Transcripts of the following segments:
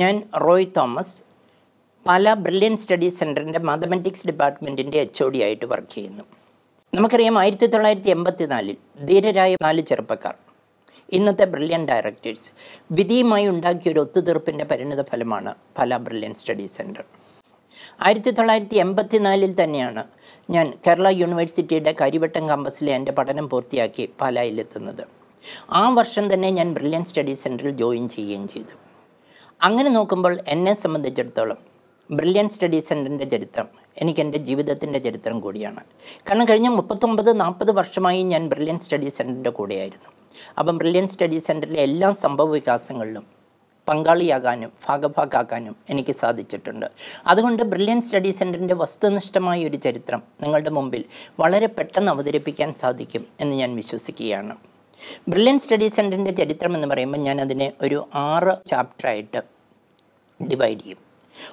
ഞാൻ Roy Thomas Pala brilliant studies സെന്ററിന്റെ mathematics ഡിപ്പാർട്ട്മെന്റിന്റെ എച്ച് ഒ ഡി ആയിട്ട് വർക്ക് ചെയ്യുന്നു. നമുക്കറിയാം ആയിരത്തി തൊള്ളായിരത്തി എൺപത്തി നാലിൽ ധീരരായ നാല് ചെറുപ്പക്കാർ ഇന്നത്തെ ബ്രില്യൻ ഡയറക്ടേഴ്സ് വിധിയുമായി ഉണ്ടാക്കിയ ഒരു ഒത്തുതീർപ്പിന്റെ പരിണിത ഫലമാണ് പല ബ്രില്യൻ സ്റ്റഡീസ് സെന്റർ ആയിരത്തി തൊള്ളായിരത്തി എൺപത്തി നാലിൽ തന്നെയാണ് ഞാൻ കേരള യൂണിവേഴ്സിറ്റിയുടെ കരിവട്ടം കാമ്പസിലെ എന്റെ പഠനം പൂർത്തിയാക്കി പാലായിലെത്തുന്നത് ആ വർഷം തന്നെ ഞാൻ ബ്രില്യൻ സ്റ്റഡീസ് സെന്ററിൽ ജോയിൻ ചെയ്യുകയും ചെയ്തു. അങ്ങനെ നോക്കുമ്പോൾ എന്നെ സംബന്ധിച്ചിടത്തോളം ബ്രില്യൻ സ്റ്റഡി സെന്ററിന്റെ ചരിത്രം എനിക്ക് എന്റെ ജീവിതത്തിന്റെ ചരിത്രം കൂടിയാണ്. കാരണം കഴിഞ്ഞ മുപ്പത്തൊമ്പത് നാൽപ്പത് വർഷമായി ഞാൻ ബ്രില്യൻ സ്റ്റഡി സെന്ററിന്റെ കൂടെയായിരുന്നു. അപ്പം ബ്രില്യൻ സ്റ്റഡി സെന്ററിലെ എല്ലാ സംഭവ വികാസങ്ങളിലും പങ്കാളിയാകാനും ഭാഗഭാക്കാക്കാനും എനിക്ക് സാധിച്ചിട്ടുണ്ട്. അതുകൊണ്ട് ബ്രില്യൻ സ്റ്റഡി സെന്ററിന്റെ വസ്തുനിഷ്ഠമായ ഒരു ചരിത്രം നിങ്ങളുടെ മുമ്പിൽ വളരെ പെട്ടെന്ന് അവതരിപ്പിക്കാൻ സാധിക്കും എന്ന് ഞാൻ വിശ്വസിക്കുകയാണ്. ബ്രില്യൻ സ്റ്റഡി സെന്ററിന്റെ ചരിത്രം എന്ന് പറയുമ്പോൾ ഞാൻ അതിനെ ഒരു ആറ് ചാപ്റ്ററായിട്ട് ഡിവൈഡ് ചെയ്യും.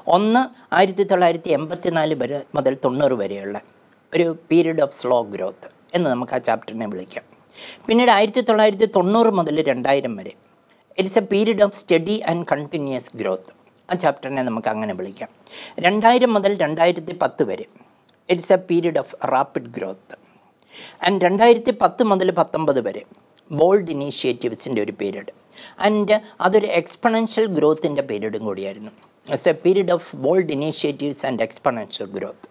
ഒന്ന് ആയിരത്തി തൊള്ളായിരത്തി എൺപത്തി നാല് വരെ മുതൽ തൊണ്ണൂറ് വരെയുള്ള ഒരു പീരീഡ് ഓഫ് സ്ലോ ഗ്രോത്ത് എന്ന് നമുക്ക് ആ ചാപ്റ്ററിനെ വിളിക്കാം. പിന്നീട് ആയിരത്തി തൊള്ളായിരത്തി തൊണ്ണൂറ് മുതൽ രണ്ടായിരം വരെ. It's a period of study and continuous growth ആ ചാപ്റ്ററിനെ നമുക്ക് അങ്ങനെ വിളിക്കാം. രണ്ടായിരം മുതൽ രണ്ടായിരത്തി പത്ത് വരെ. It's a period of rapid growth and രണ്ടായിരത്തി പത്ത് മുതൽ പത്തൊമ്പത് വരെ. ബോൾഡ് ഇനീഷ്യേറ്റീവ്സിന്റെ ഒരു പീരീഡ് ആൻഡ് അതൊരു എക്സ്പണൻഷ്യൽ ഗ്രോത്തിന്റെ പീരീഡും കൂടിയായിരുന്നു. It's a period of bold initiatives and exponential growth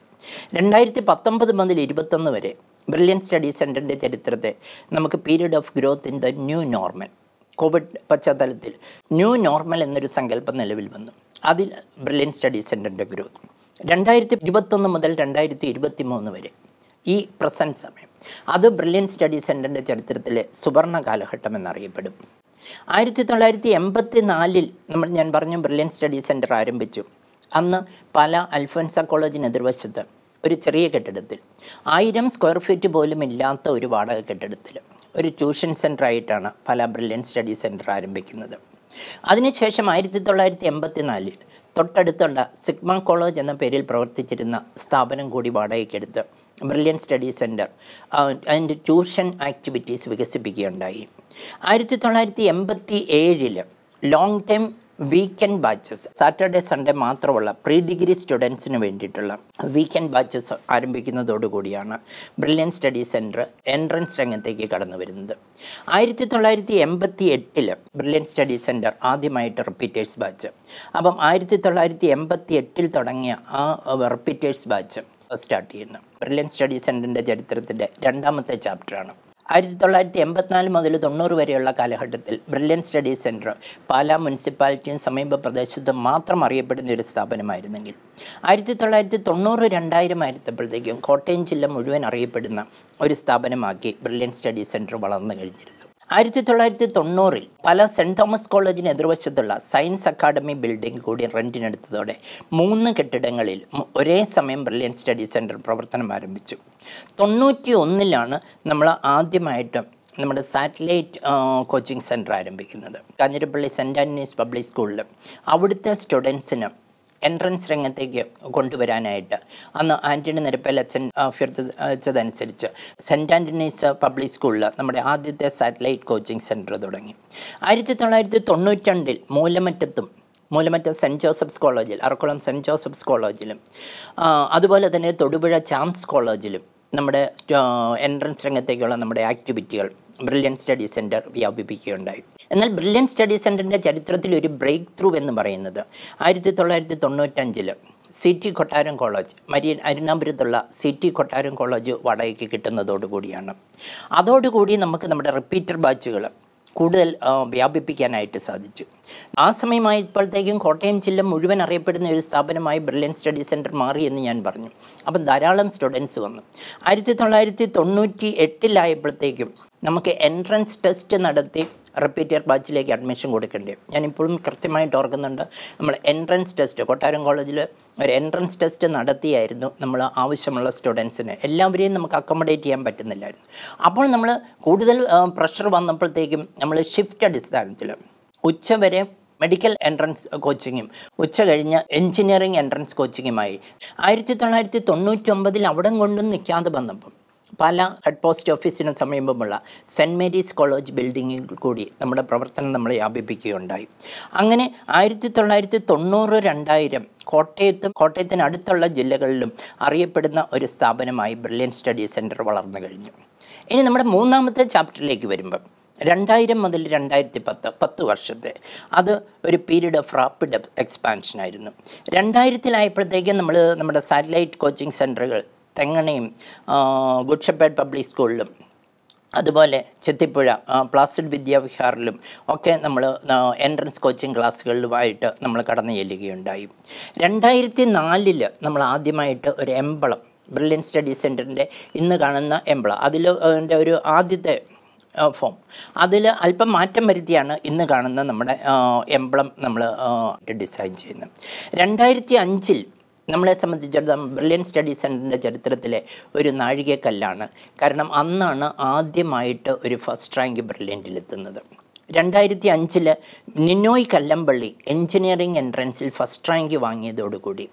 രണ്ടായിരത്തി പത്തൊമ്പത് മുതൽ ഇരുപത്തൊന്ന് വരെ ബ്രില്യൻ സ്റ്റഡി സെന്ററിന്റെ ചരിത്രത്തെ നമുക്ക് period of growth in the new normal Covid പശ്ചാത്തലത്തിൽ ന്യൂ നോർമൽ എന്നൊരു സങ്കല്പം നിലവിൽ വന്നു. അതിൽ ബ്രില്യൻ സ്റ്റഡി സെന്ററിന്റെ ഗ്രോത്ത് രണ്ടായിരത്തി ഇരുപത്തൊന്ന് മുതൽ രണ്ടായിരത്തി ഇരുപത്തി മൂന്ന് വരെ ഈ പ്രസന്റ് സമയം. അത് ബ്രില്യൻ സ്റ്റഡി സെന്ററിന്റെ ചരിത്രത്തിലെ സുവർണ കാലഘട്ടം എന്നറിയപ്പെടും. ആയിരത്തി തൊള്ളായിരത്തി എൺപത്തി നാലിൽ നമ്മൾ ഞാൻ പറഞ്ഞു ബ്രില്യൻ സ്റ്റഡി സെന്റർ ആരംഭിച്ചു. അന്ന് പല അൽഫൻസ കോളേജിന് എതിർവശത്ത് ഒരു ചെറിയ കെട്ടിടത്തിൽ ആയിരം സ്ക്വയർ ഫീറ്റ് പോലും ഇല്ലാത്ത ഒരു വാടക കെട്ടിടത്തിൽ ഒരു ട്യൂഷൻ സെന്റർ ആയിട്ടാണ് പല ബ്രില്യൻ സ്റ്റഡി സെന്റർ ആരംഭിക്കുന്നത്. അതിനുശേഷം ആയിരത്തി തൊള്ളായിരത്തി എൺപത്തി നാലിൽ തൊട്ടടുത്തുള്ള സിഗ്മ കോളേജ് എന്ന പേരിൽ പ്രവർത്തിച്ചിരുന്ന സ്ഥാപനം കൂടി വാടകയ്ക്കെടുത്ത് ബ്രില്യൻ സ്റ്റഡി സെന്റർ അതിന്റെ ട്യൂഷൻ ആക്ടിവിറ്റീസ് വികസിപ്പിക്കുകയുണ്ടായി. ആയിരത്തി തൊള്ളായിരത്തി എൺപത്തി ഏഴിൽ long time weekend batches Saturday Sunday മാത്രമുള്ള പ്രീ ഡിഗ്രി സ്റ്റുഡൻസിന് വേണ്ടിയിട്ടുള്ള വീക്കെൻഡ് ബാച്ചസ് ആരംഭിക്കുന്നതോടുകൂടിയാണ് ബ്രില്യൻ സ്റ്റഡി സെന്റർ എൻട്രൻസ് രംഗത്തേക്ക് കടന്നു വരുന്നത്. ആയിരത്തി തൊള്ളായിരത്തി എൺപത്തി എട്ടിൽ ബ്രില്യൻ സ്റ്റഡി സെന്റർ ആദ്യമായിട്ട് റിപ്പീറ്റേഴ്സ് ബാച്ച് അപ്പം ആയിരത്തി തൊള്ളായിരത്തി എൺപത്തി എട്ടിൽ തുടങ്ങിയ ആ റിപ്പീറ്റേഴ്സ് ബാച്ച് സ്റ്റാർട്ട് ചെയ്യുന്നു. ബ്രില്യൻ സ്റ്റഡി സെന്ററിന്റെ ചരിത്രത്തിന്റെ രണ്ടാമത്തെ ചാപ്റ്ററാണ് ആയിരത്തി തൊള്ളായിരത്തി എൺപത്തിനാല് മുതൽ തൊണ്ണൂറ് വരെയുള്ള കാലഘട്ടത്തിൽ ബ്രില്യൻ സ്റ്റഡി സെന്റർ പാലാ മുനിസിപ്പാലിറ്റിയും സമീപ പ്രദേശത്തും മാത്രം അറിയപ്പെടുന്ന ഒരു സ്ഥാപനമായിരുന്നെങ്കിൽ. ആയിരത്തി തൊള്ളായിരത്തി തൊണ്ണൂറ് രണ്ടായിരം ആയിരത്തപ്പോഴത്തേക്കും കോട്ടയം ജില്ല മുഴുവൻ അറിയപ്പെടുന്ന ഒരു സ്ഥാപനമാക്കി ബ്രില്യൻ സ്റ്റഡി സെന്റർ വളർന്നു കഴിഞ്ഞിരുന്നു. ആയിരത്തി തൊള്ളായിരത്തി തൊണ്ണൂറിൽ പല സെന്റ് തോമസ് കോളേജിന് എതിർവശത്തുള്ള സയൻസ് അക്കാഡമി ബിൽഡിംഗ് കൂടി റെന്റിനെടുത്തതോടെ മൂന്ന് കെട്ടിടങ്ങളിൽ ഒരേ സമയം ബ്രില്യൻ സ്റ്റഡി സെന്റർ പ്രവർത്തനം ആരംഭിച്ചു. തൊണ്ണൂറ്റി ഒന്നിലാണ് നമ്മൾ ആദ്യമായിട്ട് നമ്മുടെ സാറ്റലൈറ്റ് കോച്ചിങ് സെന്റർ ആരംഭിക്കുന്നത്. കാഞ്ഞിരപ്പള്ളി സെന്റ് ആന്റണീസ് പബ്ലിക് സ്കൂളിൽ അവിടുത്തെ സ്റ്റുഡൻസിന് എൻട്രൻസ് രംഗത്തേക്ക് കൊണ്ടുവരാനായിട്ട്. അന്ന് ആന്റണി നിരപ്പൽ അച്ഛൻ അഭ്യർത്ഥിച്ചതനുസരിച്ച് സെന്റ് ആന്റണീസ് പബ്ലിക് സ്കൂളിൽ നമ്മുടെ ആദ്യത്തെ സാറ്റലൈറ്റ് കോച്ചിങ് സെന്റർ തുടങ്ങി. ആയിരത്തി തൊള്ളായിരത്തി തൊണ്ണൂറ്റിരണ്ടിൽ മൂലമറ്റത്തും മൂലമറ്റം സെന്റ് ജോസഫ്സ് കോളേജിൽ അറക്കുളം സെന്റ് ജോസഫ്സ് കോളേജിലും അതുപോലെ തന്നെ തൊടുപുഴ ചാംസ് കോളേജിലും നമ്മുടെ എൻട്രൻസ് രംഗത്തേക്കുള്ള നമ്മുടെ ആക്ടിവിറ്റികൾ ബ്രില്യൻ സ്റ്റഡി സെന്റർ വ്യാപിപ്പിക്കുകയുണ്ടായി. എന്നാൽ ബ്രില്യൻ സ്റ്റഡി സെന്ററിന്റെ ചരിത്രത്തിൽ ഒരു ബ്രേക്ക് ത്രൂ എന്ന് പറയുന്നത് ആയിരത്തി തൊള്ളായിരത്തി തൊണ്ണൂറ്റഞ്ചിൽ C T Kottaram college Marian അരുണാപുരത്തുള്ള C T Kottaram college വാടകയ്ക്ക് കിട്ടുന്നതോടുകൂടിയാണ് അതോടുകൂടി നമുക്ക് നമ്മുടെ റിപ്പീറ്റർ ബാച്ചുകൾ കൂടുതൽ വ്യാപിപ്പിക്കാനായിട്ട് സാധിച്ചു. ആ സമയമായപ്പോഴത്തേക്കും കോട്ടയം ജില്ല മുഴുവൻ അറിയപ്പെടുന്ന ഒരു സ്ഥാപനമായി ബ്രില്യൻ സ്റ്റഡി സെന്റർ മാറി എന്ന് ഞാൻ പറഞ്ഞു. അപ്പം ധാരാളം സ്റ്റുഡൻസ് വന്നു. ആയിരത്തി തൊള്ളായിരത്തി തൊണ്ണൂറ്റി എട്ടിലായപ്പോഴത്തേക്കും നമുക്ക് എൻട്രൻസ് ടെസ്റ്റ് നടത്തി റിപ്പീറ്റർ ബാച്ചിലേക്ക് അഡ്മിഷൻ കൊടുക്കേണ്ടി ഞാനിപ്പോഴും കൃത്യമായിട്ട് ഓർക്കുന്നുണ്ട്. നമ്മൾ എൻട്രൻസ് ടെസ്റ്റ് കൊട്ടാരം കോളേജിൽ ഒരു എൻട്രൻസ് ടെസ്റ്റ് നടത്തിയായിരുന്നു നമ്മൾ ആവശ്യമുള്ള സ്റ്റുഡൻസിന് എല്ലാവരെയും നമുക്ക് അക്കോമഡേറ്റ് ചെയ്യാൻ പറ്റുന്നില്ലായിരുന്നു. അപ്പോൾ നമ്മൾ കൂടുതൽ പ്രഷർ വന്നപ്പോഴത്തേക്കും നമ്മൾ ഷിഫ്റ്റ് അടിസ്ഥാനത്തിൽ ഉച്ചവരെ മെഡിക്കൽ എൻട്രൻസ് കോച്ചിങ്ങും ഉച്ച കഴിഞ്ഞ് എഞ്ചിനീയറിംഗ് എൻട്രൻസ് കോച്ചിങ്ങുമായി ആയിരത്തി തൊള്ളായിരത്തി തൊണ്ണൂറ്റൊമ്പതിൽ അവിടം കൊണ്ടും നിൽക്കാതെ വന്നപ്പം പല ഹെഡ് പോസ്റ്റ് ഓഫീസിന് സമീപമുള്ള സെന്റ് മേരീസ് കോളേജ് ബിൽഡിങ്ങിൽ കൂടി നമ്മുടെ പ്രവർത്തനം നമ്മൾ വ്യാപിപ്പിക്കുകയുണ്ടായി. അങ്ങനെ ആയിരത്തി തൊള്ളായിരത്തി തൊണ്ണൂറ് രണ്ടായിരം കോട്ടയത്തും കോട്ടയത്തിനടുത്തുള്ള ജില്ലകളിലും അറിയപ്പെടുന്ന ഒരു സ്ഥാപനമായി ബ്രില്യൻ സ്റ്റഡി സെന്റർ വളർന്നു കഴിഞ്ഞു. ഇനി നമ്മുടെ മൂന്നാമത്തെ ചാപ്റ്ററിലേക്ക് വരുമ്പം രണ്ടായിരം മുതൽ രണ്ടായിരത്തി പത്ത് പത്ത് വർഷത്തെ. അത് ഒരു പീരീഡ് ഓഫ് റാപ്പിഡ് എക്സ്പാൻഷൻ എക്സ്പാൻഷനായിരുന്നു രണ്ടായിരത്തിലായപ്പോഴത്തേക്കും നമ്മൾ നമ്മുടെ സാറ്റലൈറ്റ് കോച്ചിങ് സെന്ററുകൾ തെങ്ങണയും ഗുഡ്ഷപ്പേഡ് പബ്ലിക് സ്കൂളിലും അതുപോലെ ചെത്തിപ്പുഴ പ്ലാസ്റ്റഡ് വിദ്യാവിഹാറിലും ഒക്കെ നമ്മൾ എൻട്രൻസ് കോച്ചിങ് ക്ലാസ്സുകളിലുമായിട്ട് നമ്മൾ കടന്നു ചെല്ലുകയുണ്ടായി. രണ്ടായിരത്തി നാലിൽ നമ്മൾ ആദ്യമായിട്ട് ഒരു എംബളം ബ്രില്യൻ സ്റ്റഡി സെന്ററിന്റെ ഇന്ന് കാണുന്ന എംബളം അതിൽ ഒരു ആദ്യത്തെ ഫോം അതിൽ അല്പം മാറ്റം വരുത്തിയാണ് ഇന്ന് കാണുന്ന നമ്മുടെ എംബ്ലം നമ്മൾ ഡിസൈൻ ചെയ്യുന്നത്. രണ്ടായിരത്തി അഞ്ചിൽ നമ്മളെ സംബന്ധിച്ചിടത്തോളം ബ്രില്യൻ സ്റ്റഡി സെന്ററിന്റെ ചരിത്രത്തിലെ ഒരു നാഴികക്കല്ലാണ്. കാരണം അന്നാണ് ആദ്യമായിട്ട് ഒരു ഫസ്റ്റ് റാങ്ക് ബ്രില്യന്റിലെത്തുന്നത് രണ്ടായിരത്തി അഞ്ചിൽ നിന്നോയ് കല്ലമ്പള്ളി എഞ്ചിനീയറിംഗ് എൻട്രൻസിൽ ഫസ്റ്റ് റാങ്ക് വാങ്ങിയതോടുകൂടി.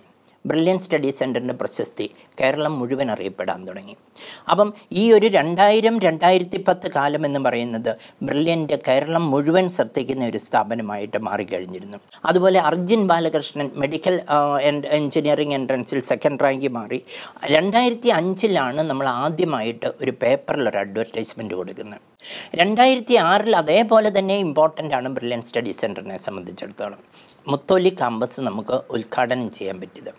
ബ്രില്യൻ സ്റ്റഡി സെന്ററിന്റെ പ്രശസ്തി കേരളം മുഴുവൻ അറിയപ്പെടാൻ തുടങ്ങി. അപ്പം ഈ ഒരു രണ്ടായിരം രണ്ടായിരത്തി പത്ത് കാലം എന്ന് പറയുന്നത് ബ്രില്യന്റ് കേരളം മുഴുവൻ ശ്രദ്ധിക്കുന്ന ഒരു സ്ഥാപനമായിട്ട് മാറിക്കഴിഞ്ഞിരുന്നു. അതുപോലെ അർജുൻ ബാലകൃഷ്ണൻ മെഡിക്കൽ എഞ്ചിനീയറിംഗ് എൻട്രൻസിൽ സെക്കൻഡ് റാങ്ക് മാറി. രണ്ടായിരത്തി അഞ്ചിലാണ് നമ്മൾ ആദ്യമായിട്ട് ഒരു പേപ്പറിൽ ഒരു അഡ്വർടൈസ്മെന്റ് കൊടുക്കുന്നത്. രണ്ടായിരത്തി ആറിൽ അതേപോലെ തന്നെ ഇമ്പോർട്ടന്റ് ആണ് ബ്രില്യൻ സ്റ്റഡി സെന്ററിനെ സംബന്ധിച്ചിടത്തോളം. മുത്തോലി കാമ്പസ് നമുക്ക് ഉദ്ഘാടനം ചെയ്യാൻ പറ്റിയത്.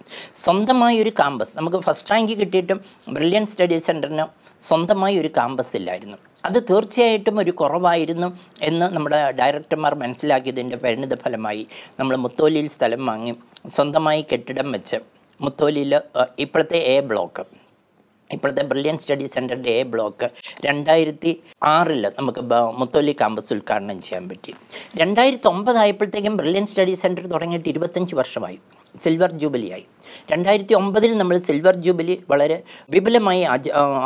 സ്വന്തമായ ഒരു കാമ്പസ് നമുക്ക് ഫസ്റ്റ് റാങ്ക് കിട്ടിയിട്ടും ബ്രില്യൻ സ്റ്റഡി സെന്ററിന് സ്വന്തമായി ഒരു കാമ്പസ് ഇല്ലായിരുന്നു. അത് തീർച്ചയായിട്ടും ഒരു കുറവായിരുന്നു എന്ന് നമ്മുടെ ഡയറക്ടർമാർ മനസ്സിലാക്കിയതിന്റെ പരിണിത ഫലമായി നമ്മൾ മുത്തോലിയിൽ സ്ഥലം വാങ്ങി സ്വന്തമായി കെട്ടിടം വെച്ച് മുത്തോലിയിൽ ഇപ്പോഴത്തെ എ ബ്ലോക്ക് ഇപ്പോഴത്തെ ബ്രില്യൻ സ്റ്റഡി സെന്ററിന്റെ എ ബ്ലോക്ക് രണ്ടായിരത്തി ആറിൽ നമുക്ക് മുത്തോലി ക്യാമ്പസ് ഉദ്ഘാടനം ചെയ്യാൻ പറ്റി. രണ്ടായിരത്തി ഒമ്പതായപ്പോഴത്തേക്കും ബ്രില്യൻ സ്റ്റഡി സെന്റർ തുടങ്ങിയിട്ട് ഇരുപത്തഞ്ച് വർഷമായി. സിൽവർ ജൂബിലിയായി രണ്ടായിരത്തി ഒമ്പതിൽ നമ്മൾ സിൽവർ ജൂബിലി വളരെ വിപുലമായി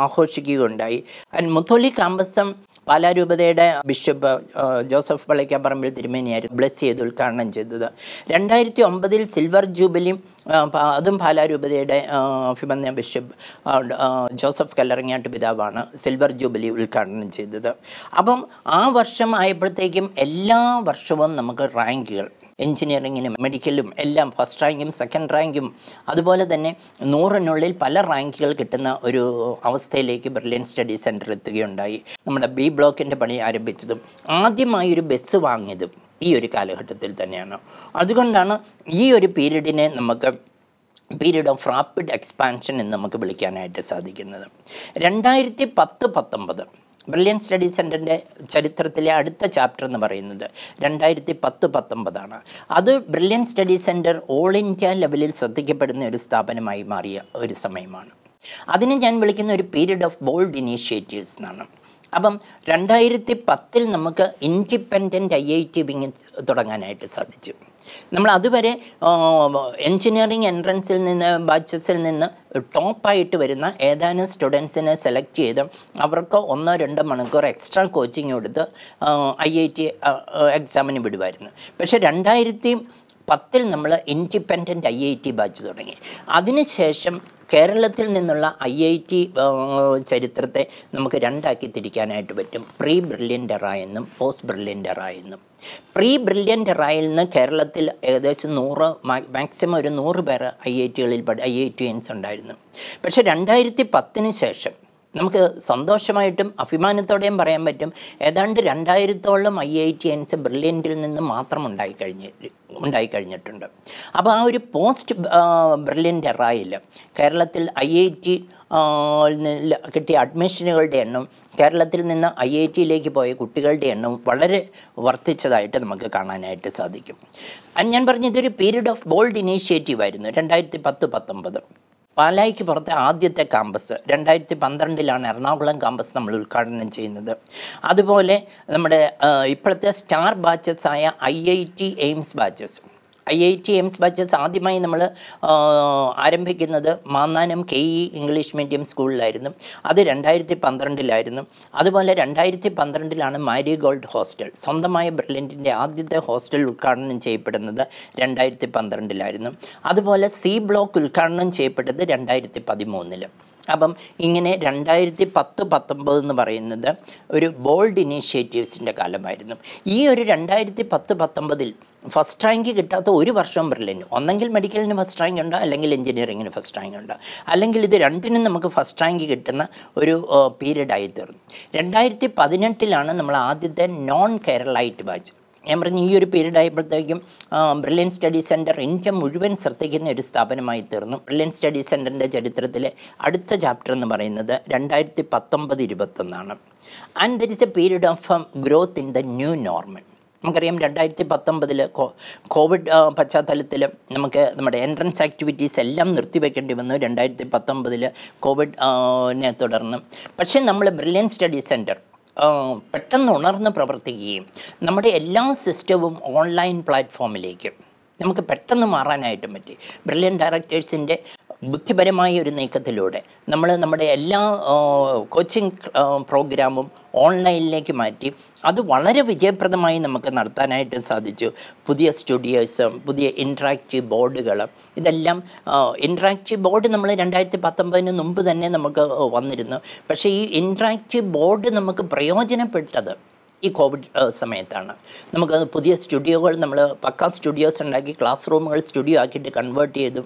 ആഘോഷിക്കുകയുണ്ടായി. ആൻഡ് മുത്തോലി കാമ്പസും പാലാരൂപതയുടെ ബിഷപ്പ് ജോസഫ് പള്ളിക്കാപ്പറമ്പിൽ തിരുമേനിയായിരുന്നു ബ്ലസ് ചെയ്ത് ഉദ്ഘാടനം ചെയ്തത്. രണ്ടായിരത്തി ഒമ്പതിൽ സിൽവർ ജൂബിലി അതും പാലാരൂപതയുടെ അഭിമന്യ ബിഷപ്പ് ജോസഫ് കല്ലറങ്ങാട്ട് പിതാവാണ് സിൽവർ ജൂബിലി ഉദ്ഘാടനം ചെയ്തത്. അപ്പം ആ വർഷം ആയപ്പോഴത്തേക്കും എല്ലാ വർഷവും നമുക്ക് റാങ്കുകൾ എഞ്ചിനീയറിങ്ങിനും മെഡിക്കലും എല്ലാം ഫസ്റ്റ് റാങ്കും സെക്കൻഡ് റാങ്കും. അതുപോലെ തന്നെ നൂറിനുള്ളിൽ പല റാങ്കുകൾ കിട്ടുന്ന ഒരു അവസ്ഥയിലേക്ക് ബ്രില്യൻ സ്റ്റഡി സെന്റർ എത്തുകയുണ്ടായി. നമ്മുടെ ബി ബ്ലോക്കിന്റെ പണി ആരംഭിച്ചതും ആദ്യമായി ഒരു ബസ് വാങ്ങിയതും ഈ ഒരു കാലഘട്ടത്തിൽ തന്നെയാണ്. അതുകൊണ്ടാണ് ഈ ഒരു പീരീഡിനെ നമുക്ക് പീരീഡ് ഓഫ് റാപ്പിഡ് എക്സ്പാൻഷൻ എന്ന് നമുക്ക് വിളിക്കാനായിട്ട് സാധിക്കുന്നത്. രണ്ടായിരത്തി പത്ത് പത്തൊമ്പത് ബ്രില്യൻ സ്റ്റഡി സെന്ററിന്റെ ചരിത്രത്തിലെ അടുത്ത ചാപ്റ്റർ എന്ന് പറയുന്നത് രണ്ടായിരത്തി പത്ത് പത്തൊമ്പതാണ് അത് Brilliant Study Centre all India ലെവലിൽ ശ്രദ്ധിക്കപ്പെടുന്ന ഒരു സ്ഥാപനമായി മാറിയ ഒരു സമയമാണ്. അതിനെ ഞാൻ വിളിക്കുന്ന ഒരു പീരീഡ് ഓഫ് ബോൾഡ് ഇനീഷ്യേറ്റീവ്സ് എന്നാണ്. അപ്പം രണ്ടായിരത്തി പത്തിൽ നമുക്ക് independent I I T wing തുടങ്ങാനായിട്ട് സാധിച്ചു. നമ്മൾ അതുവരെ എൻജിനീയറിംഗ് എൻട്രൻസിൽ നിന്ന് ബാച്ചസിൽ നിന്ന് ടോപ്പായിട്ട് വരുന്ന ഏതാനും സ്റ്റുഡൻസിനെ സെലക്ട് ചെയ്ത് അവർക്ക് ഒന്നോ രണ്ടോ മണിക്കൂർ എക്സ്ട്രാ കോച്ചിങ് കൊടുത്ത് ഐ ഐ ടി എക്സാമിന് വിടുമായിരുന്നു. പക്ഷേ രണ്ടായിരത്തി പത്തിൽ നമ്മൾ independent I I T batch തുടങ്ങി. അതിനുശേഷം കേരളത്തിൽ നിന്നുള്ള ഐ ഐ ടി ചരിത്രത്തെ നമുക്ക് രണ്ടാക്കി തിരിക്കാനായിട്ട് പറ്റും. പ്രീ ബ്രില്യന്റ് എന്നും പോസ്റ്റ് ബ്രില്യന്റ് എന്നും. പ്രീ ബ്രില്യന്റ് എറയിൽ നിന്ന് കേരളത്തിൽ ഏകദേശം നൂറ് മാക്സിമം ഒരു നൂറ് പേർ ഐ ഐ ടികളിൽ പഠി ഐ ഐ ടി എൻസ് ഉണ്ടായിരുന്നു. പക്ഷേ രണ്ടായിരത്തി പത്തിന് ശേഷം നമുക്ക് സന്തോഷമായിട്ടും അഭിമാനത്തോടെയും പറയാൻ പറ്റും. ഏതാണ്ട് രണ്ടായിരത്തോളം ഐ ഐ ടി എൻസ് ബ്രില്യന്റിൽ നിന്ന് മാത്രം ഉണ്ടായി ഉണ്ടായിക്കഴിഞ്ഞ് ഉണ്ടായിക്കഴിഞ്ഞിട്ടുണ്ട് അപ്പോൾ ആ ഒരു പോസ്റ്റ് ബ്രില്യന്റ് എറായിൽ കേരളത്തിൽ ഐ ഐ ടി കിട്ടിയ അഡ്മിഷനുകളുടെ എണ്ണം കേരളത്തിൽ നിന്ന് ഐ ഐ ടിയിലേക്ക് പോയ കുട്ടികളുടെ എണ്ണം വളരെ വർദ്ധിച്ചതായിട്ട് നമുക്ക് കാണാനായിട്ട് സാധിക്കും. ഞാൻ പറഞ്ഞ ഇതൊരു പീരീഡ് ഓഫ് ബോൾഡ് ഇനീഷ്യേറ്റീവ് ആയിരുന്നു രണ്ടായിരത്തി പത്ത് പത്തൊമ്പത്. പാലായ്ക്ക് പുറത്തെ ആദ്യത്തെ കാമ്പസ് രണ്ടായിരത്തി പന്ത്രണ്ടിലാണ് എറണാകുളം കാമ്പസ് നമ്മൾ ഉദ്ഘാടനം ചെയ്യുന്നത്. അതുപോലെ നമ്മുടെ ഇപ്പോഴത്തെ സ്റ്റാർ ബാച്ചസ് ആയ I I T AIIMS batches I I T AIIMS batches ആദ്യമായി നമ്മൾ ആരംഭിക്കുന്നത് Mannanam K E English medium സ്കൂളിലായിരുന്നു. അത് രണ്ടായിരത്തി പന്ത്രണ്ടിലായിരുന്നു അതുപോലെ രണ്ടായിരത്തി പന്ത്രണ്ടിലാണ് മാരി ഗോൾഡ് ഹോസ്റ്റൽ സ്വന്തമായ ബ്രില്യന്റിന്റെ ആദ്യത്തെ ഹോസ്റ്റൽ ഉദ്ഘാടനം ചെയ്യപ്പെടുന്നത് രണ്ടായിരത്തി പന്ത്രണ്ടിലായിരുന്നു അതുപോലെ സി ബ്ലോക്ക് ഉദ്ഘാടനം ചെയ്യപ്പെട്ടത് രണ്ടായിരത്തി പതിമൂന്നിൽ അപ്പം ഇങ്ങനെ രണ്ടായിരത്തി പത്ത് പത്തൊമ്പത് എന്ന് പറയുന്നത് ഒരു ബോൾഡ് ഇനീഷ്യേറ്റീവ്സിന്റെ കാലമായിരുന്നു. ഈ ഒരു രണ്ടായിരത്തി പത്ത് പത്തൊമ്പതിൽ ഫസ്റ്റ് റാങ്ക് കിട്ടാത്ത ഒരു വർഷവും ബ്രില്യന്റ് ഒന്നെങ്കിൽ മെഡിക്കലിന് ഫസ്റ്റ് റാങ്ക് ഉണ്ട് അല്ലെങ്കിൽ എഞ്ചിനീയറിങ്ങിന് ഫസ്റ്റ് റാങ്ക് ഉണ്ട്. അല്ലെങ്കിൽ ഇത് രണ്ടിനും നമുക്ക് ഫസ്റ്റ് റാങ്ക് കിട്ടുന്ന ഒരു പീരീഡായി തീർന്നു. രണ്ടായിരത്തി പതിനെട്ടിലാണ് നമ്മൾ ആദ്യത്തെ നോൺ കേരളൈറ്റ് ബാച്ച് ഞാൻ പറഞ്ഞ ഈ ഒരു പീരീഡ് ആയപ്പോഴത്തേക്കും ബ്രില്യൻ സ്റ്റഡി സെന്റർ ഇന്ത്യ മുഴുവൻ ശ്രദ്ധിക്കുന്ന ഒരു സ്ഥാപനമായി തീർന്നു. ബ്രില്യൻ സ്റ്റഡി സെന്ററിന്റെ ചരിത്രത്തിലെ അടുത്ത ചാപ്റ്റർ എന്ന് പറയുന്നത് രണ്ടായിരത്തി പത്തൊമ്പത് ഇരുപത്തൊന്നാണ് and there is a period of growth in the new normal നമുക്കറിയാം രണ്ടായിരത്തി പത്തൊമ്പതിൽ കോവിഡ് പശ്ചാത്തലത്തിൽ നമുക്ക് നമ്മുടെ എൻട്രൻസ് ആക്ടിവിറ്റീസ് എല്ലാം നിർത്തിവെക്കേണ്ടി വന്നു. രണ്ടായിരത്തി പത്തൊമ്പതിൽ കോവിഡിനെ തുടർന്ന്. പക്ഷേ നമ്മൾ ബ്രില്യൻ സ്റ്റഡി സെന്റർ പെട്ടെന്ന് ഉണർന്ന് പ്രവർത്തിക്കുകയും നമ്മുടെ എല്ലാ സിസ്റ്റവും ഓൺലൈൻ പ്ലാറ്റ്ഫോമിലേക്ക് നമുക്ക് പെട്ടെന്ന് മാറാനായിട്ടും പറ്റി. ബ്രില്യൻ ഡയറക്ടേഴ്സിന്റെ ബുദ്ധിപരമായ ഒരു നീക്കത്തിലൂടെ നമ്മൾ നമ്മുടെ എല്ലാ കോച്ചിങ് പ്രോഗ്രാമും ഓൺലൈനിലേക്ക് മാറ്റി അത് വളരെ വിജയപ്രദമായി നമുക്ക് നടത്താനായിട്ട് സാധിച്ചു. പുതിയ സ്റ്റുഡിയോസ് പുതിയ ഇൻട്രാക്റ്റീവ് ബോർഡുകൾ ഇതെല്ലാം ഇൻട്രാക്റ്റീവ് ബോർഡ് നമ്മൾ രണ്ടായിരത്തി പത്തൊമ്പതിന് മുമ്പ് തന്നെ നമുക്ക് വന്നിരുന്നു. പക്ഷേ ഈ ഇൻട്രാക്റ്റീവ് ബോർഡ് നമുക്ക് പ്രയോജനപ്പെട്ടത് ഈ കോവിഡ് സമയത്താണ്. നമുക്ക് പുതിയ സ്റ്റുഡിയോകൾ നമ്മൾ പക്ക സ്റ്റുഡിയോസ് ഉണ്ടാക്കി ക്ലാസ് റൂമുകൾ സ്റ്റുഡിയോ ആക്കിയിട്ട് കൺവേർട്ട് ചെയ്തു.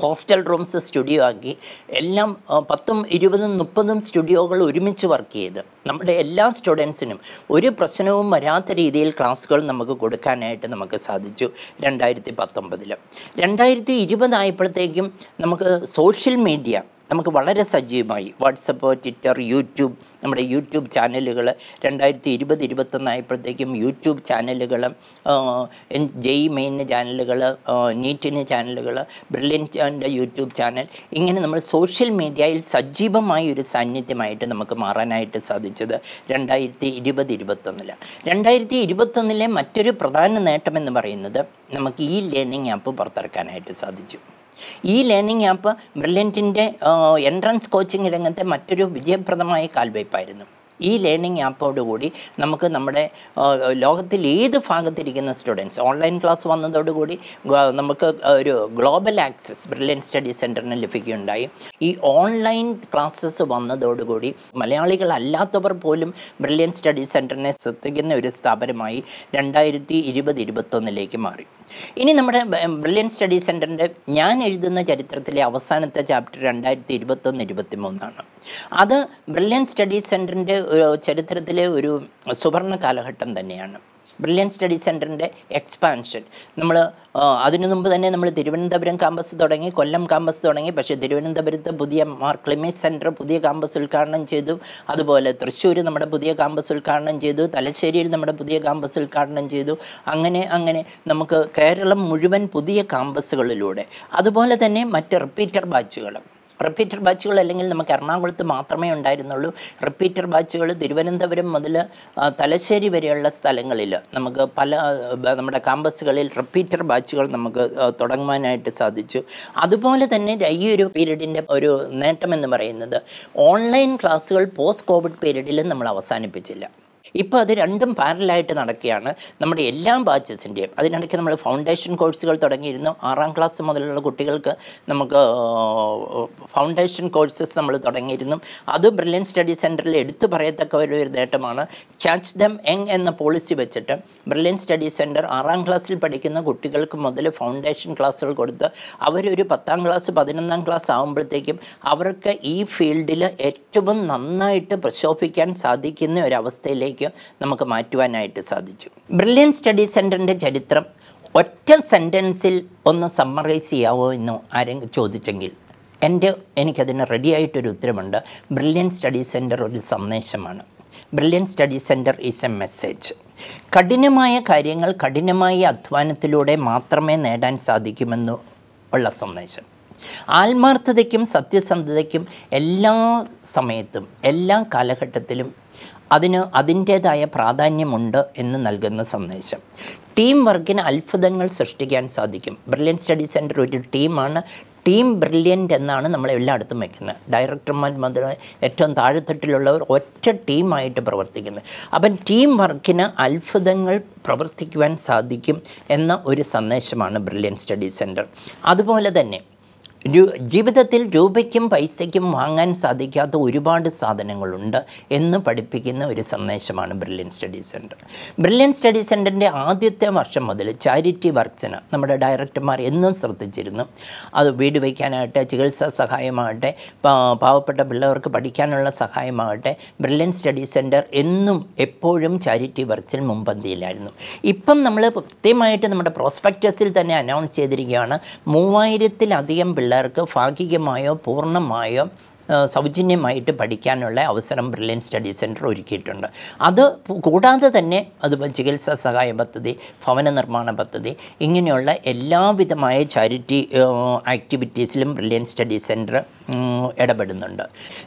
ഹോസ്റ്റൽ റൂംസ് സ്റ്റുഡിയോ ആക്കി എല്ലാം പത്തും ഇരുപതും മുപ്പതും സ്റ്റുഡിയോകൾ ഒരുമിച്ച് വർക്ക് ചെയ്ത് നമ്മുടെ എല്ലാ സ്റ്റുഡൻസിനും ഒരു പ്രശ്നവും വരാത്ത രീതിയിൽ ക്ലാസ്സുകൾ നമുക്ക് കൊടുക്കാനായിട്ട് നമുക്ക് സാധിച്ചു രണ്ടായിരത്തി പത്തൊമ്പതിൽ രണ്ടായിരത്തി ഇരുപതായപ്പോഴത്തേക്കും നമുക്ക് സോഷ്യൽ മീഡിയ നമുക്ക് വളരെ സജീവമായി വാട്സപ്പ് ട്വിറ്റർ യൂട്യൂബ് നമ്മുടെ യൂട്യൂബ് ചാനലുകൾ രണ്ടായിരത്തി ഇരുപത് ഇരുപത്തൊന്നായപ്പോഴത്തേക്കും യൂട്യൂബ് ചാനലുകൾ ജെയ് മെയിന് ചാനലുകൾ നീറ്റിന് ചാനലുകൾ ബ്രില്യന്റെ യൂട്യൂബ് ചാനൽ ഇങ്ങനെ നമ്മൾ സോഷ്യൽ മീഡിയയിൽ സജീവമായ ഒരു സാന്നിധ്യമായിട്ട് നമുക്ക് മാറാനായിട്ട് സാധിച്ചത് രണ്ടായിരത്തി ഇരുപത് ഇരുപത്തൊന്നിലാണ് രണ്ടായിരത്തി ഇരുപത്തൊന്നിലെ മറ്റൊരു പ്രധാന നേട്ടമെന്ന് പറയുന്നത് നമുക്ക് ഈ ലേണിംഗ് ആപ്പ് പുറത്തിറക്കാനായിട്ട് സാധിച്ചു. ഈ ലേണിംഗ് ആപ്പ് ബ്രില്യന്റിന്റെ എൻട്രൻസ് കോച്ചിങ് രംഗത്തെ മറ്റൊരു വിജയപ്രദമായ കാൽവയ്പായിരുന്നു. ഈ ലേണിംഗ് ആപ്പോടുകൂടി നമുക്ക് നമ്മുടെ ലോകത്തിൽ ഏത് ഭാഗത്തിരിക്കുന്ന സ്റ്റുഡൻസ് ഓൺലൈൻ ക്ലാസ് വന്നതോടുകൂടി നമുക്ക് ഒരു ഗ്ലോബൽ ആക്സസ് ബ്രില്യൻ സ്റ്റഡി സെന്ററിന് ലഭിക്കുകയുണ്ടായി. ഈ ഓൺലൈൻ ക്ലാസ്സസ് വന്നതോടുകൂടി മലയാളികളല്ലാത്തവർ പോലും ബ്രില്യൻ സ്റ്റഡി സെന്ററിനെ ശ്രദ്ധിക്കുന്ന ഒരു സ്ഥാപനമായി രണ്ടായിരത്തി ഇരുപത് ഇരുപത്തൊന്നിലേക്ക് മാറി. ഇനി നമ്മുടെ ബ്രില്യൻ സ്റ്റഡി സെന്ററിന്റെ ഞാൻ എഴുതുന്ന ചരിത്രത്തിലെ അവസാനത്തെ ചാപ്റ്റർ രണ്ടായിരത്തി ഇരുപത്തൊന്ന് ഇരുപത്തി മൂന്നാണ് അത് ബ്രില്യൻ സ്റ്റഡി സെന്ററിന്റെ ചരിത്രത്തിലെ ഒരു സുവർണ കാലഘട്ടം തന്നെയാണ്. ബ്രില്യൻ സ്റ്റഡി സെന്ററിന്റെ എക്സ്പാൻഷൻ നമ്മൾ അതിനു മുമ്പ് തന്നെ നമ്മൾ തിരുവനന്തപുരം കാമ്പസ് തുടങ്ങി കൊല്ലം കാമ്പസ് തുടങ്ങി പക്ഷേ തിരുവനന്തപുരത്ത് പുതിയ മാർ ക്ലിമേസ് സെന്റർ പുതിയ കാമ്പസ് ഉദ്ഘാടനം ചെയ്തു. അതുപോലെ തൃശ്ശൂർ നമ്മുടെ പുതിയ കാമ്പസ് ഉദ്ഘാടനം ചെയ്തു. തലശ്ശേരിയിൽ നമ്മുടെ പുതിയ കാമ്പസ് ഉദ്ഘാടനം ചെയ്തു. അങ്ങനെ അങ്ങനെ നമുക്ക് കേരളം മുഴുവൻ പുതിയ കാമ്പസുകളിലൂടെ അതുപോലെ തന്നെ മറ്റ് റിപ്പീറ്റർ ബാച്ചുകൾ റിപ്പീറ്റർ ബാച്ചുകൾ അല്ലെങ്കിൽ നമുക്ക് എറണാകുളത്ത് മാത്രമേ ഉണ്ടായിരുന്നുള്ളൂ. റിപ്പീറ്റർ ബാച്ചുകൾ തിരുവനന്തപുരം മുതൽ തലശ്ശേരി വരെയുള്ള സ്ഥലങ്ങളിൽ നമുക്ക് പല നമ്മുടെ കാമ്പസുകളിൽ റിപ്പീറ്റർ ബാച്ചുകൾ നമുക്ക് തുടങ്ങുവാനായിട്ട് സാധിച്ചു. അതുപോലെ തന്നെ ഈ ഒരു പീരീഡിന്റെ ഒരു നേട്ടം എന്ന് പറയുന്നത് ഓൺലൈൻ ക്ലാസ്സുകൾ പോസ്റ്റ് കോവിഡ് പീരീഡിൽ നമ്മൾ അവസാനിപ്പിച്ചില്ല. ഇപ്പോൾ അത് രണ്ടും പാരലായിട്ട് നടക്കുകയാണ്. നമ്മുടെ എല്ലാ ബാച്ചസിന്റെയും അതിനിടയ്ക്ക് നമ്മൾ ഫൗണ്ടേഷൻ കോഴ്സുകൾ തുടങ്ങിയിരുന്നു. ആറാം ക്ലാസ് മുതലുള്ള കുട്ടികൾക്ക് നമുക്ക് ഫൗണ്ടേഷൻ കോഴ്സസ് നമ്മൾ തുടങ്ങിയിരുന്നു. അത് ബ്രില്യൻ സ്റ്റഡി സെന്ററിൽ എടുത്തു പറയത്തക്ക ഒരു നേട്ടമാണ്. ക്യാച്ച് ദം യങ് എന്ന പോളിസി വെച്ചിട്ട് ബ്രില്യൻ സ്റ്റഡി സെന്റർ ആറാം ക്ലാസ്സിൽ പഠിക്കുന്ന കുട്ടികൾക്ക് മുതൽ ഫൗണ്ടേഷൻ ക്ലാസ്സുകൾ കൊടുത്ത് അവരൊരു പത്താം ക്ലാസ് പതിനൊന്നാം ക്ലാസ് ആകുമ്പോഴത്തേക്കും അവർക്ക് ഈ ഫീൽഡിൽ ഏറ്റവും നന്നായിട്ട് പ്രശോഭിക്കാൻ സാധിക്കുന്ന ഒരവസ്ഥയിലേക്ക് നമുക്ക് മാറ്റുവാനായിട്ട് സാധിച്ചു. ബ്രില്യൻ സ്റ്റഡി സെന്ററിന്റെ ചരിത്രം ഒറ്റ സെന്റൻസിൽ ഒന്ന് സമ്മറൈസ് ചെയ്യാവോ എന്ന് ആരെങ്കിലും ചോദിച്ചെങ്കിൽ എന്റെ എനിക്കതിന് റെഡിയായിട്ടൊരു ഉത്തരമുണ്ട്. ബ്രില്യൻ സ്റ്റഡി സെന്റർ ഒരു സന്ദേശമാണ്. Brilliant Study Centre is a message കഠിനമായ കാര്യങ്ങൾ കഠിനമായ അധ്വാനത്തിലൂടെ മാത്രമേ നേടാൻ സാധിക്കുമെന്ന് ഉള്ള സന്ദേശം. ആത്മാർത്ഥതയ്ക്കും സത്യസന്ധതയ്ക്കും എല്ലാ സമയത്തും എല്ലാ കാലഘട്ടത്തിലും അതിന് അതിന്റേതായ പ്രാധാന്യമുണ്ട് എന്ന് നൽകുന്ന സന്ദേശം. ടീം വർക്കിന് അത്ഭുതങ്ങൾ സൃഷ്ടിക്കാൻ സാധിക്കും. ബ്രില്യൻ സ്റ്റഡി സെന്റർ ഒരു ടീമാണ്. ടീം ബ്രില്യന്റ് എന്നാണ് നമ്മൾ എല്ലായിടത്തും വയ്ക്കുന്നത് ഡയറക്ടർമാർ മുതൽ ഏറ്റവും താഴെത്തട്ടിലുള്ളവർ ഒറ്റ ടീമായിട്ട് പ്രവർത്തിക്കുന്നത് അപ്പം ടീം വർക്കിന് അത്ഭുതങ്ങൾ പ്രവർത്തിക്കുവാൻ സാധിക്കും എന്ന ഒരു സന്ദേശമാണ് ബ്രില്യൻ സ്റ്റഡി സെന്റർ അതുപോലെ തന്നെ ജീവിതത്തിൽ രൂപയ്ക്കും പൈസയ്ക്കും വാങ്ങാൻ സാധിക്കാത്ത ഒരുപാട് സാധനങ്ങളുണ്ട് എന്ന് പഠിപ്പിക്കുന്ന ഒരു സന്ദേശമാണ് Brilliant Study Centre Brilliant Study സെന്ററിന്റെ ആദ്യത്തെ വർഷം മുതൽ ചാരിറ്റി വർക്ക്സിന് നമ്മുടെ ഡയറക്ടർമാർ എന്നും ശ്രദ്ധിച്ചിരുന്നു. അത് വീട് വയ്ക്കാനാകട്ടെ ചികിത്സാ സഹായമാകട്ടെ പാവപ്പെട്ട പിള്ളേർക്ക് പഠിക്കാനുള്ള സഹായമാകട്ടെ ബ്രില്യൻ സ്റ്റഡി സെന്റർ എന്നും എപ്പോഴും ചാരിറ്റി വർക്ക്സിൽ മുമ്പന്തിയിലായിരുന്നു ഇപ്പം നമ്മൾ കൃത്യമായിട്ട് നമ്മുടെ പ്രോസ്പെക്റ്റസിൽ തന്നെ അനൗൺസ് ചെയ്തിരിക്കുകയാണ് മൂവായിരത്തിലധികം പിള്ളേർക്ക് ഭാഗികമായോ പൂർണമായോ സൗജന്യമായിട്ട് പഠിക്കാനുള്ള അവസരം ബ്രില്യൻ സ്റ്റഡി സെന്റർ ഒരുക്കിയിട്ടുണ്ട്. അത് കൂടാതെ തന്നെ അത് ചികിത്സാ സഹായ പദ്ധതി ഭവന നിർമ്മാണ പദ്ധതി ഇങ്ങനെയുള്ള എല്ലാവിധമായ ചാരിറ്റി ആക്ടിവിറ്റീസിലും ബ്രില്യൻ സ്റ്റഡി സെന്റർ ഇടപെടുന്നുണ്ട്.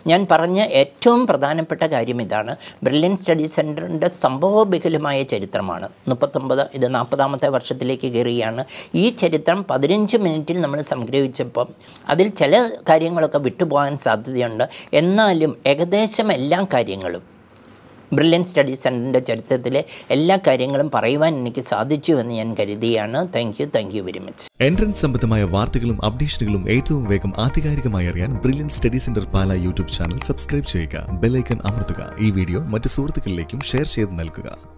ഞാൻ പറഞ്ഞ ഏറ്റവും പ്രധാനപ്പെട്ട കാര്യം ഇതാണ്. ബ്രില്യൻ സ്റ്റഡി സെന്ററിന്റെ സംഭവബഹുലമായ ചരിത്രമാണ്. മുപ്പത്തൊമ്പത് ഇത് നാൽപ്പതാമത്തെ വർഷത്തിലേക്ക് കയറുകയാണ് ഈ ചരിത്രം പതിനഞ്ച് മിനിറ്റിൽ നമ്മൾ സംഗ്രഹിച്ചപ്പം അതിൽ ചില കാര്യങ്ങളൊക്കെ വിട്ടുപോകാൻ സാധ്യതയുണ്ട്. എന്നാലും ഏകദേശം എല്ലാ കാര്യങ്ങളും ബ്രില്യൻ സ്റ്റഡി സെന്ററിന്റെ ചരിത്രത്തിലെ എല്ലാ കാര്യങ്ങളും പറയുവാൻ എനിക്ക് സാധിച്ചു എന്ന് ഞാൻ കരുതിയാണ്. Thank you thank you very much entrance സംബന്ധമായ വാർത്തകളും അപ്ഡേഷനുകളും ഏറ്റവും വേഗം ആധികാരികമായി അറിയാൻ Brilliant Study Centre Pala YouTube channel subscribe ചെയ്യുക. ബെല്ലൈക്കൺ അമർത്തുക. ഈ വീഡിയോ മറ്റ് സുഹൃത്തുക്കളിലേക്കും ഷെയർ ചെയ്ത് നൽകുക.